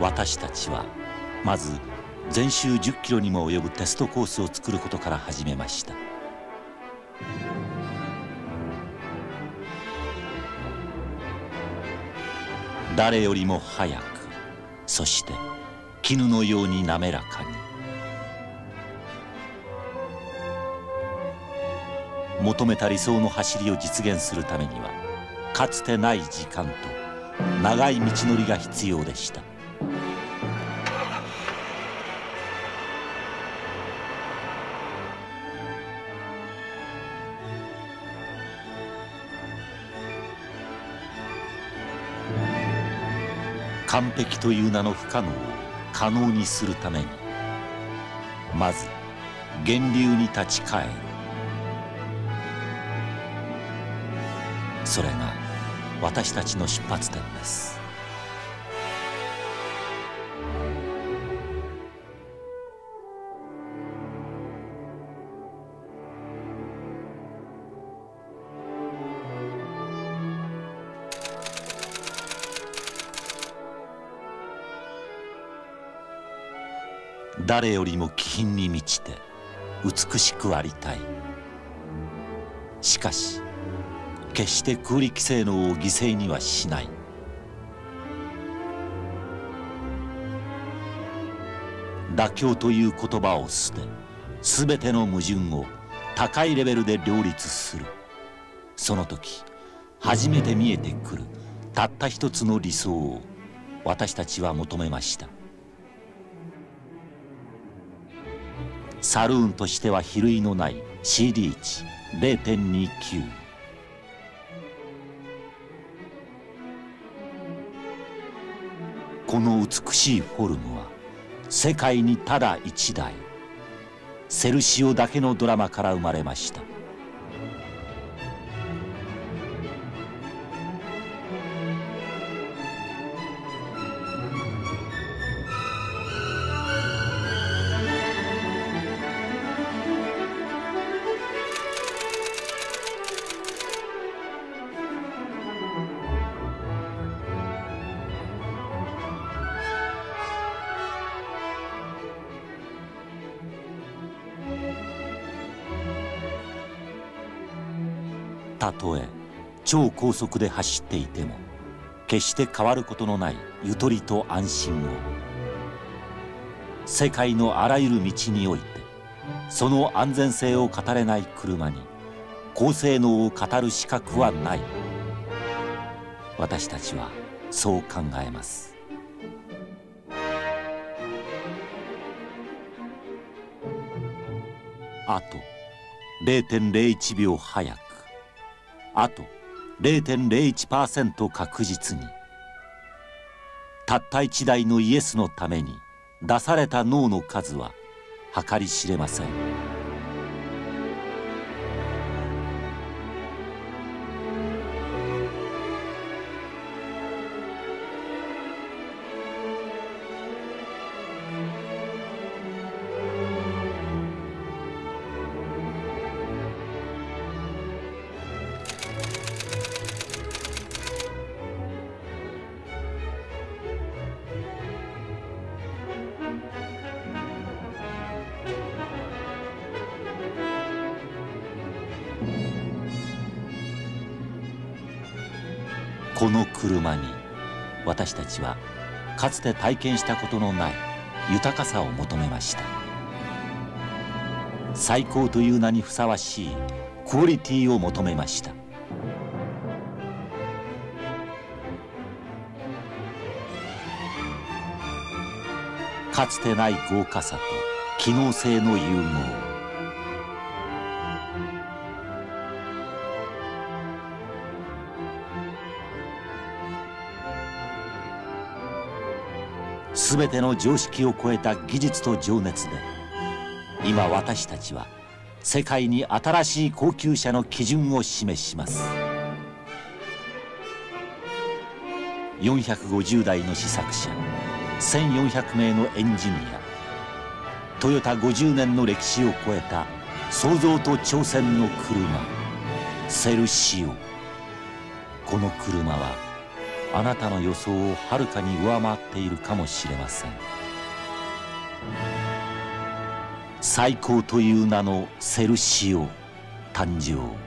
私たちはまず全周10キロにも及ぶテストコースを作ることから始めました。誰よりも早くそして絹のように滑らかに。求めた理想の走りを実現するためにはかつてない時間と長い道のりが必要でした。完璧という名の不可能を可能にするためにまず源流に立ち返る。それが私たちの出発点です。誰よりも気品に満ちて美しくありたい。しかし決して空力性能を犠牲にはしない。妥協という言葉を捨て全ての矛盾を高いレベルで両立する。その時初めて見えてくるたった一つの理想を私たちは求めました。サルーンとしては比類のない CD 値0.29この美しいフォルムは世界にただ一台セルシオだけのドラマから生まれました。たとえ超高速で走っていても決して変わることのないゆとりと安心を。世界のあらゆる道においてその安全性を語れない車に高性能を語る資格はない。私たちはそう考えます。あと0.01秒早くあと0.01%確実に。たった一台のイエスのために出された脳の数は計り知れません。この車に私たちはかつて体験したことのない豊かさを求めました。最高という名にふさわしいクオリティを求めました。かつてない豪華さと機能性の融合。全ての常識を超えた技術と情熱で今私たちは世界に新しい高級車の基準を示します。450台の試作車1400名のエンジニアトヨタ50年の歴史を超えた創造と挑戦の車セルシオ。この車はあなたの予想をはるかに上回っているかもしれません。最高という名のセルシオ誕生。